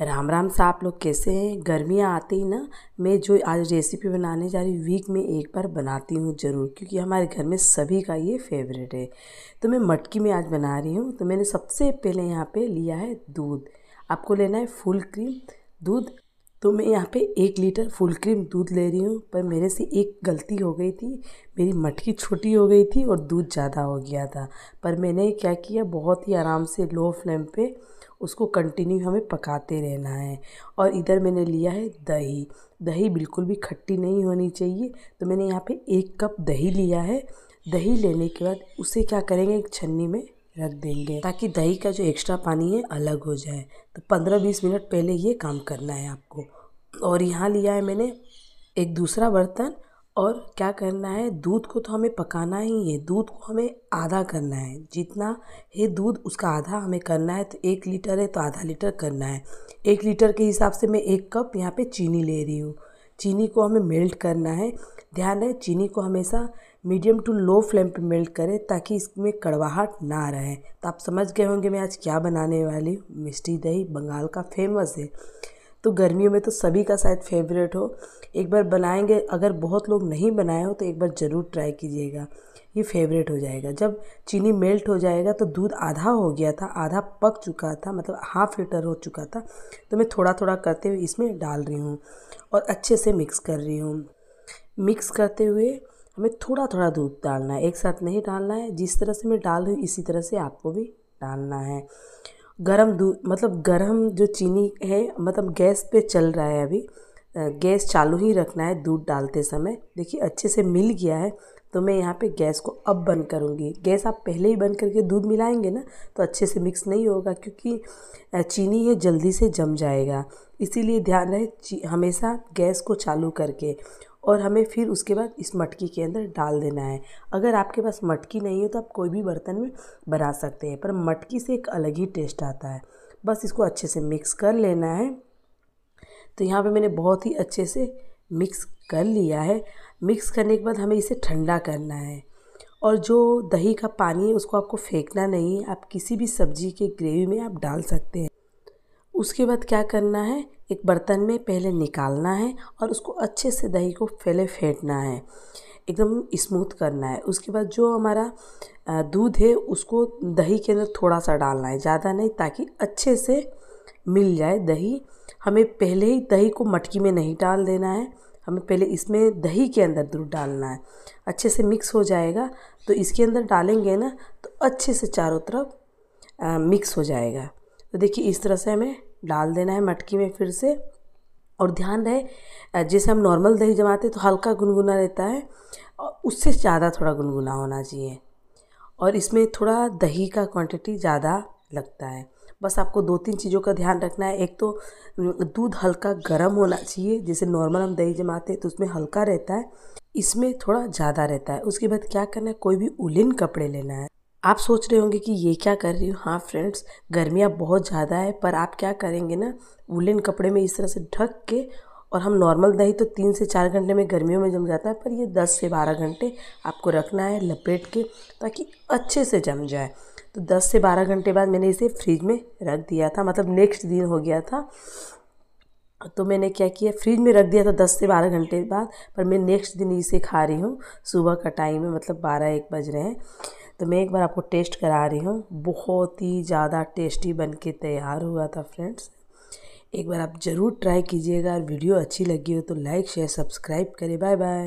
राम राम सा आप लोग कैसे हैं? गर्मियाँ आते ही ना, मैं जो आज रेसिपी बनाने जा रही हूँ वीक में एक बार बनाती हूँ ज़रूर, क्योंकि हमारे घर में सभी का ये फेवरेट है। तो मैं मटकी में आज बना रही हूँ तो मैंने सबसे पहले यहाँ पे लिया है दूध। आपको लेना है फुल क्रीम दूध। तो मैं यहाँ पे एक लीटर फुल क्रीम दूध ले रही हूँ, पर मेरे से एक गलती हो गई थी, मेरी मटकी छोटी हो गई थी और दूध ज़्यादा हो गया था। पर मैंने क्या किया, बहुत ही आराम से लो फ्लेम पे उसको कंटिन्यू हमें पकाते रहना है। और इधर मैंने लिया है दही। दही बिल्कुल भी खट्टी नहीं होनी चाहिए। तो मैंने यहाँ पे एक कप दही लिया है। दही लेने के बाद उसे क्या करेंगे? एक छन्नी में रख देंगे ताकि दही का जो एक्स्ट्रा पानी है, अलग हो जाए। तो पंद्रह बीस मिनट पहले ये काम करना है आपको। और यहाँ लिया है मैंने एक दूसरा बर्तन और क्या करना है? दूध को तो हमें पकाना ही है। दूध को हमें आधा करना है। जितना है दूध उसका आधा हमें करना है तो एक लीटर है तो आधा लीटर करना है। एक लीटर के हिसाब से मैं एक कप यहाँ पे चीनी ले रही हूँ। चीनी को हमें मेल्ट करना है। ध्यान रहे, चीनी को हमेशा मीडियम टू लो फ्लेम पे मेल्ट करें, ताकि इसमें कड़वाहट ना रहे। तो आप समझ गए होंगे मैं आज क्या बनाने वाली हूँ। मिष्टी दही, बंगाल का फ़ेमस है। तो गर्मियों में तो सभी का शायद फेवरेट हो। एक बार बनाएँगे, अगर बहुत लोग नहीं बनाए हो तो एक बार ज़रूर ट्राई कीजिएगा। ये फेवरेट हो जाएगा। जब चीनी मेल्ट हो जाएगा तो दूध आधा हो गया था, आधा पक चुका था मतलब हाफ़ लीटर हो चुका था। तो मैं थोड़ा थोड़ा करते हुए इसमें डाल रही हूँ और अच्छे से मिक्स कर रही हूँ। मिक्स करते हुए हमें थोड़ा थोड़ा दूध डालना है। एक साथ नहीं डालना है, जिस तरह से मैं डाल रही हूँ, इसी तरह से आपको भी डालना है। गरम दूध मतलब गरम जो चीनी है मतलब गैस पे चल रहा है अभी गैस चालू ही रखना है दूध डालते समय। देखिए, अच्छे से मिल गया है तो मैं यहाँ पे गैस को अब बंद करूँगी। गैस आप पहले ही बंद करके दूध मिलाएँगे ना तो अच्छे से मिक्स नहीं होगा, क्योंकि चीनी ये जल्दी से जम जाएगा। इसीलिए ध्यान रहे हमेशा गैस को चालू करके। और हमें फिर उसके बाद इस मटकी के अंदर डाल देना है। अगर आपके पास मटकी नहीं है तो आप कोई भी बर्तन में बना सकते हैं, पर मटकी से एक अलग ही टेस्ट आता है। बस इसको अच्छे से मिक्स कर लेना है। तो यहाँ पे मैंने बहुत ही अच्छे से मिक्स कर लिया है। मिक्स करने के बाद हमें इसे ठंडा करना है। और जो दही का पानी है उसको आपको फेंकना नहीं है। आप किसी भी सब्ज़ी के ग्रेवी में आप डाल सकते हैं। उसके बाद क्या करना है? एक बर्तन में पहले निकालना है और उसको अच्छे से दही को पहले फेंटना है। एकदम स्मूथ करना है। उसके बाद जो हमारा दूध है, उसको दही के अंदर थोड़ा सा डालना है। ज़्यादा नहीं, ताकि अच्छे से मिल जाए दही। हमें पहले ही दही को मटकी में नहीं डाल देना है। हमें पहले इसमें दही के अंदर दूध डालना है। अच्छे से मिक्स हो जाएगा। तो इसके अंदर डालेंगे ना तो अच्छे से चारों तरफ़ मिक्स हो जाएगा। तो देखिए इस तरह से हमें डाल देना है मटकी में फिर से। और ध्यान रहे जैसे हम नॉर्मल दही जमाते तो हल्का गुनगुना रहता है। और उससे ज़्यादा थोड़ा गुनगुना होना चाहिए। और इसमें थोड़ा दही का क्वांटिटी ज़्यादा लगता है। बस आपको दो तीन चीज़ों का ध्यान रखना है। एक तो दूध हल्का गर्म होना चाहिए, जैसे नॉर्मल हम दही जमाते हैं तो उसमें हल्का रहता है। इसमें थोड़ा ज़्यादा रहता है। उसके बाद क्या करना है, कोई भी उलिन कपड़े लेना है। आप सोच रहे होंगे कि ये क्या कर रही हूँ? हाँ फ्रेंड्स गर्मियाँ बहुत ज़्यादा है, पर आप क्या करेंगे ना? उलिन कपड़े में इस तरह से ढक के और हम नॉर्मल दही तो तीन से चार घंटे में गर्मियों में जम जाता है, पर ये दस से बारह घंटे आपको रखना है लपेट के ताकि अच्छे से जम जाए। तो 10 से 12 घंटे बाद मैंने इसे फ्रिज में रख दिया था मतलब नेक्स्ट दिन हो गया था। तो मैंने क्या किया? फ्रिज में रख दिया था 10 से 12 घंटे बाद, पर मैं नेक्स्ट दिन इसे खा रही हूँ, सुबह का टाइम है मतलब बारह एक बज रहे हैं। तो मैं एक बार आपको टेस्ट करा रही हूँ। बहुत ही ज़्यादा टेस्टी बन के तैयार हुआ था फ्रेंड्स। एक बार आप ज़रूर ट्राई कीजिएगा और वीडियो अच्छी लगी हो तो लाइक, शेयर, सब्सक्राइब करें। Bye bye.